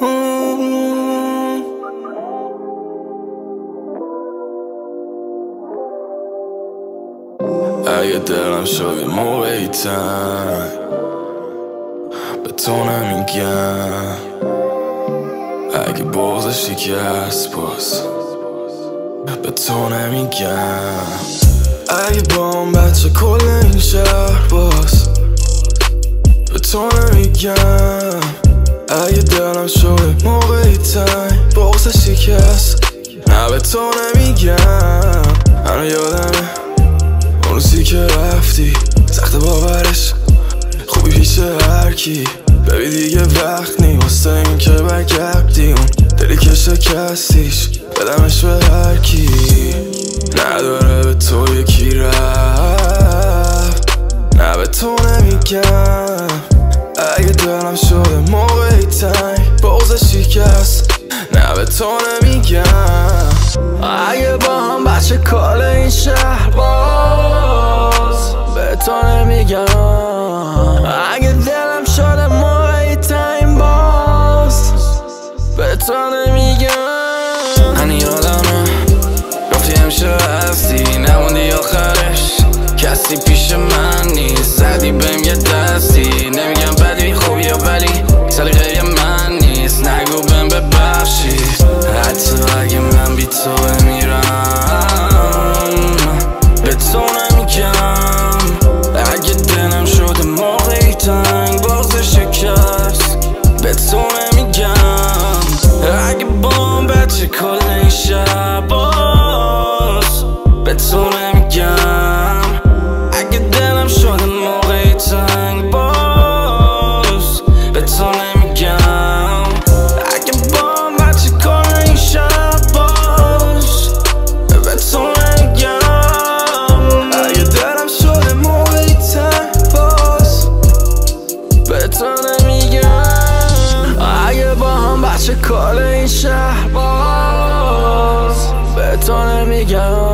اگه دلم شد موقعی تن به تو نمیگم اگه بغز شکست باز به تو نمیگم اگه با اون بچه کل این شهر باز به تو نمیگم اگه دلم شده موقعی تنگ بغز شکست نه به تو نمیگم هنو یادمه اون روزی که رفتی سخت باورش خوبی پیش هر کی ببی دیگه وقت نی واسه این که برگردی اون دلی که شکستیش بدمش به هر کی نداره به تو یکی رفت نه به تو نمیگم تو نمیگم اگه با هم بچه کال این شهر باز به تو نمیگم. اگه دلم شده موقعی تایم باز به تو نمیگم. هنی یادمه گفتی همیشه هستی نموندی آخرش. کسی پیش من نیست زدی بهم یه دستی. نمیگم بدی خوبی یا ولی تو بمیرم. به تو نمیگم. اگه دلم شده موقعی تنگ باز شکست. به تو نمیگم. اگه با بچه کل این شب هم بچه کال این شهر باز. به تو نمیگم.